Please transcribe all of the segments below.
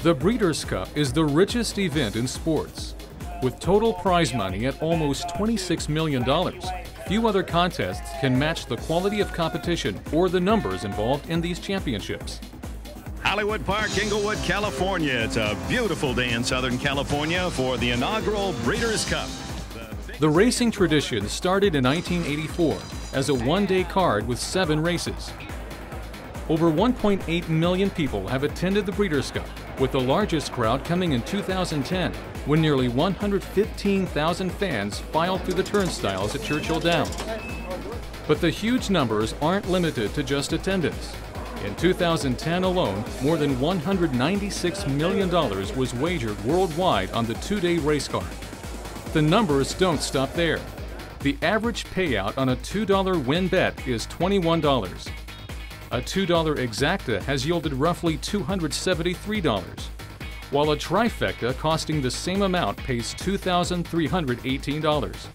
The Breeders' Cup is the richest event in sports. With total prize money at almost $26 million, few other contests can match the quality of competition or the numbers involved in these championships. Hollywood Park, Inglewood, California. It's a beautiful day in Southern California for the inaugural Breeders' Cup. The racing tradition started in 1984 as a one-day card with seven races. Over 1.8 million people have attended the Breeders' Cup, with the largest crowd coming in 2010, when nearly 115,000 fans filed through the turnstiles at Churchill Downs. But the huge numbers aren't limited to just attendance. In 2010 alone, more than $196 million was wagered worldwide on the two-day race card. The numbers don't stop there. The average payout on a $2 win bet is $21. A $2 exacta has yielded roughly $273, while a trifecta costing the same amount pays $2,318.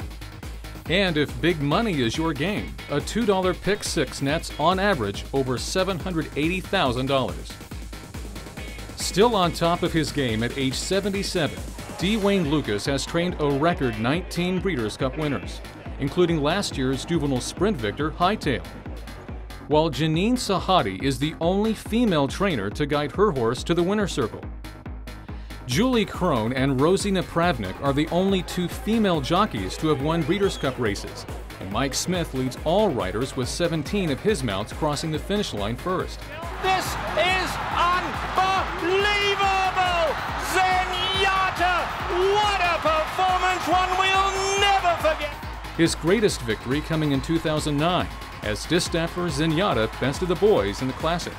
And if big money is your game, a $2 pick six nets on average over $780,000. Still on top of his game at age 77, D. Wayne Lukas has trained a record 19 Breeders' Cup winners, including last year's juvenile sprint victor Hightail. While Jenine Sahadi is the only female trainer to guide her horse to the winner's circle. Julie Krone and Rosie Napravnik are the only two female jockeys to have won Breeders' Cup races, and Mike Smith leads all riders with 17 of his mounts crossing the finish line first. This is unbelievable! Zenyatta! What a performance, one we'll never forget! His greatest victory coming in 2009 as Distaffer Zenyatta bested the boys in the Classic.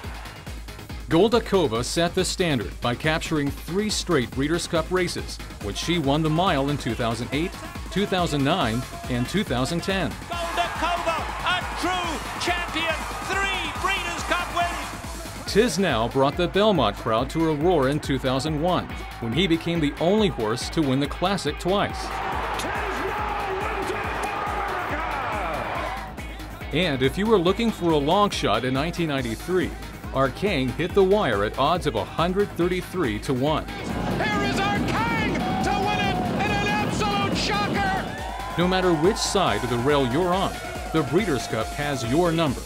Goldikova set the standard by capturing three straight Breeders' Cup races, which she won the mile in 2008, 2009, and 2010. Goldikova, a true champion, three Breeders' Cup wins! Tiznow brought the Belmont crowd to a roar in 2001, when he became the only horse to win the Classic twice. And if you were looking for a long shot in 1993, Arcangues hit the wire at odds of 133 to 1. Here is Arcangues to win it in an absolute shocker! No matter which side of the rail you're on, the Breeders' Cup has your number.